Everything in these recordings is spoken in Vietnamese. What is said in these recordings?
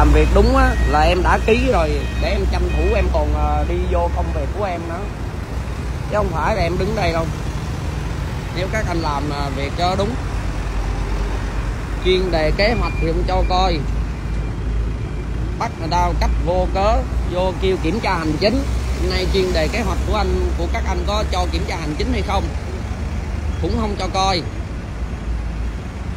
làm việc đúng á, là em đã ký rồi, để em tranh thủ em còn ờ, đi vô công việc của em nữa. Chứ không phải là em đứng đây đâu. Nếu các anh làm ờ, việc cho đúng, chuyên đề kế hoạch thì không cho coi. Bắt người đau cách vô cớ, vô kêu kiểm tra hành chính. Nay chuyên đề kế hoạch của anh, của các anh có cho kiểm tra hành chính hay không? Cũng không cho coi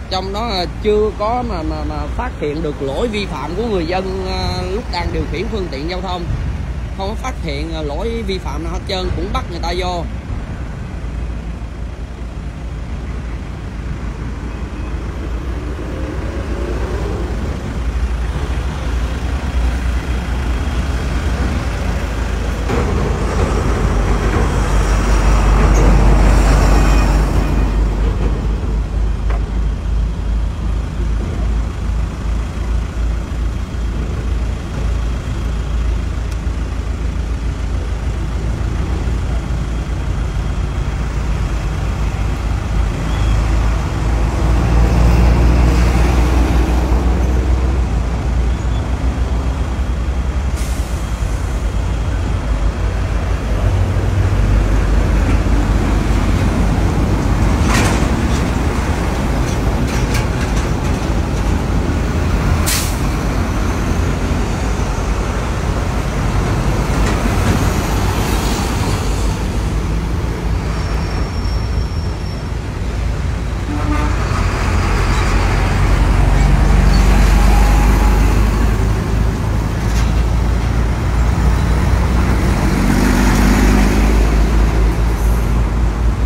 trong đó chưa có mà mà mà phát hiện được lỗi vi phạm của người dân à, lúc đang điều khiển phương tiện giao thông. Không có phát hiện à, lỗi vi phạm nào hết trơn, cũng bắt người ta vô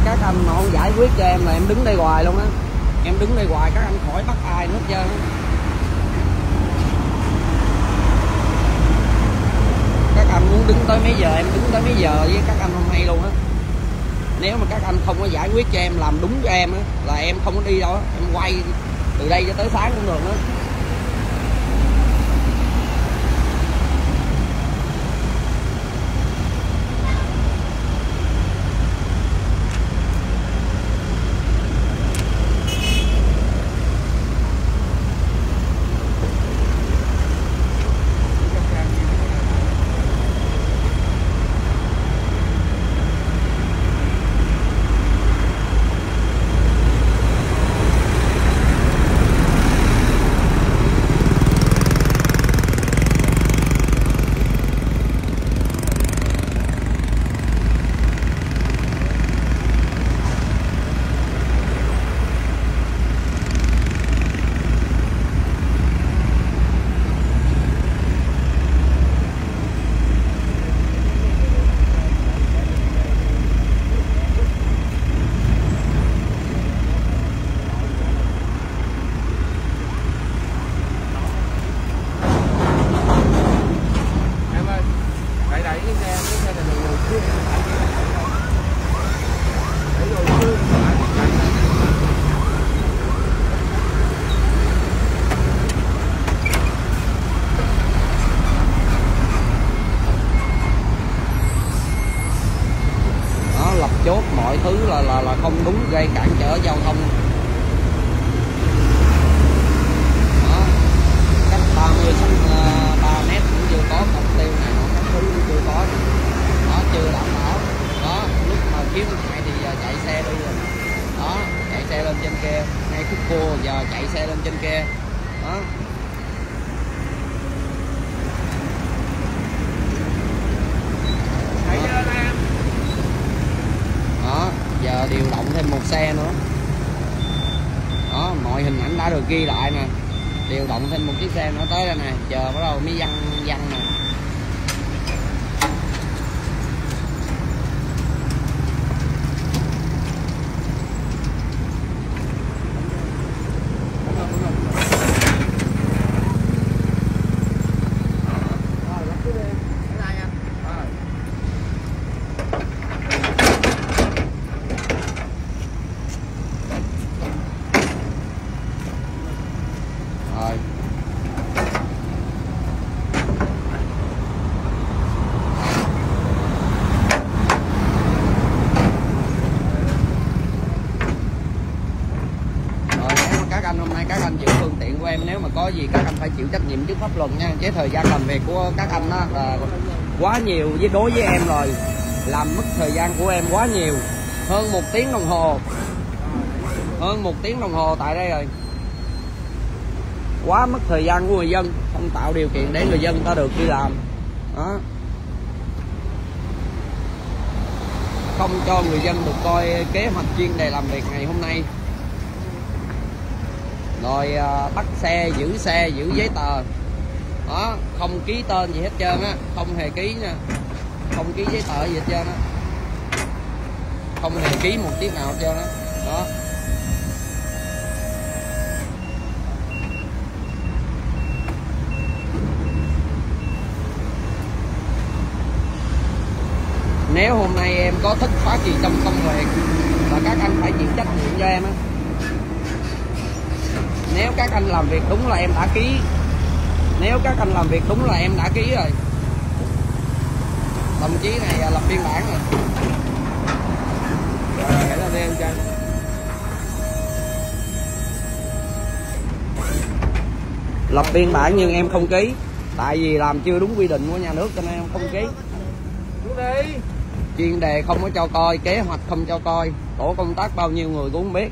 các anh mà không giải quyết cho em là em đứng đây hoài luôn á. Em đứng đây hoài, các anh khỏi bắt ai nữa hết trơn các anh muốn đứng tới mấy giờ, em đứng tới mấy giờ với các anh không hay luôn á. Nếu mà các anh không có giải quyết cho em làm đúng cho em á, là em không có đi đâu á. Em quay từ đây cho tới sáng cũng được á em ơi đẩy đẩy cái xe cái xe này là ngồi trước đẩy ngồi trước đó lập chốt mọi thứ là là là không đúng gây cản trở giao thông đó cách 30 cm 3 mét cũng chưa có cọc tiêu này nọ các thứ cũng chưa có đó chưa đảm bảo đó lúc mà kiếm lại thì giờ chạy xe đi rồi đó chạy xe lên trên kia ngay khúc cua giờ chạy xe lên trên kia đó đẩy lên em đó giờ điều động thêm một xe nữa. Đó, mọi hình ảnh đã được ghi lại nè. Điều động thêm một chiếc xe nữa tới đây nè. Chờ bắt đầu mới văng văng nè rồi em nếu mà có gì các anh phải chịu trách nhiệm trước pháp luật nha. Chứ thời gian làm việc của các anh đó là quá nhiều, với đối với em rồi, làm mất thời gian của em quá nhiều. Hơn một tiếng đồng hồ. Hơn một tiếng đồng hồ tại đây rồi. Quá mất thời gian của người dân, không tạo điều kiện để người dân ta được đi làm. Đó. Không cho người dân được coi kế hoạch chuyên đề làm việc ngày hôm nay rồi à, bắt xe giữ xe giữ giấy tờ. Đó không ký tên gì hết trơn á. Không hề ký nha không ký giấy tờ gì hết trơn á. Không hề ký một tiếng nào hết trơn á. Đó. Nếu hôm nay em có thất thoát gì trong công việc và các anh phải chịu trách nhiệm cho em á nếu các anh làm việc đúng là em đã ký. Nếu các anh làm việc đúng là em đã ký rồi. Đồng chí này à, lập biên bản rồi. Rồi lên đây lập biên bản nhưng em không ký. Tại vì làm chưa đúng quy định của nhà nước cho nên em không ký. Chuyên đề không có cho coi, kế hoạch không cho coi. Tổ công tác bao nhiêu người cũng không biết.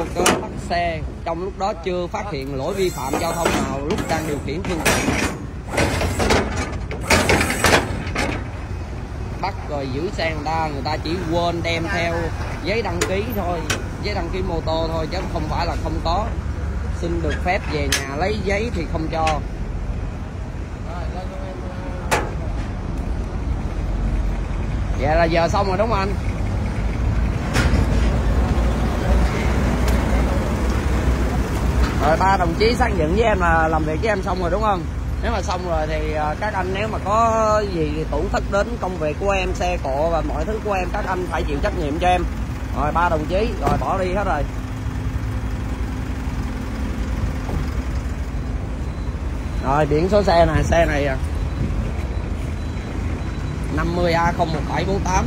Vô cớ bắt xe. Trong lúc đó chưa phát hiện lỗi vi phạm giao thông nào, lúc đang điều khiển phương tiện. Bắt rồi giữ xe người ta người ta chỉ quên đem theo giấy đăng ký thôi, giấy đăng ký mô tô thôi, chứ không phải là không có. Xin được phép về nhà lấy giấy thì không cho. Vậy là giờ xong rồi đúng không anh? Rồi, ba đồng chí xác nhận với em là làm việc với em xong rồi, đúng không? Nếu mà xong rồi thì à, các anh nếu mà có gì tổn thất đến công việc của em, xe cộ và mọi thứ của em, các anh phải chịu trách nhiệm cho em. Rồi, ba đồng chí, rồi, bỏ đi hết rồi. Rồi, biển số xe này xe này à. 50A01748